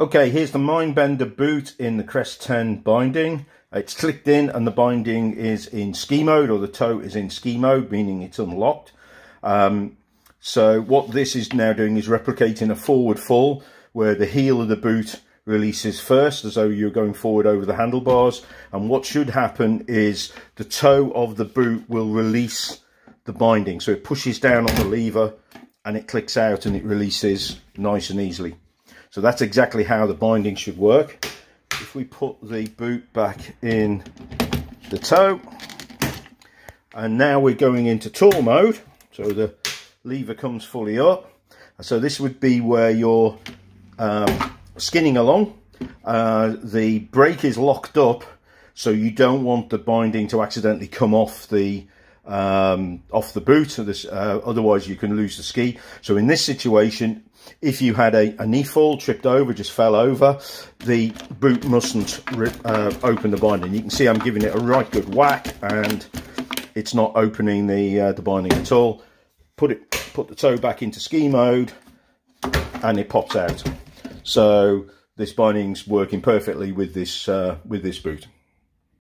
Okay, here's the Mindbender boot in the Crest 10 binding. It's clicked in and the binding is in ski mode or the toe is in ski mode, meaning it's unlocked. Um, so what this is now doing is replicating a forward fall where the heel of the boot releases first as though you're going forward over the handlebars. And what should happen is the toe of the boot will release the binding. So it pushes down on the lever and it clicks out and it releases nice and easily. So that's exactly how the binding should work. If we put the boot back in the toe, and now we're going into tour mode. So the lever comes fully up. So this would be where you're um, skinning along. Uh, the brake is locked up, so you don't want the binding to accidentally come off the um, off the boot. This, uh, otherwise, you can lose the ski. So in this situation, if you had a, a, knee fall, tripped over, just fell over, the boot mustn't uh, open the binding. You can see I'm giving it a right good whack and it's not opening the, uh, the binding at all. Put it, put the toe back into ski mode and it pops out. So this binding's working perfectly with this, uh, with this boot.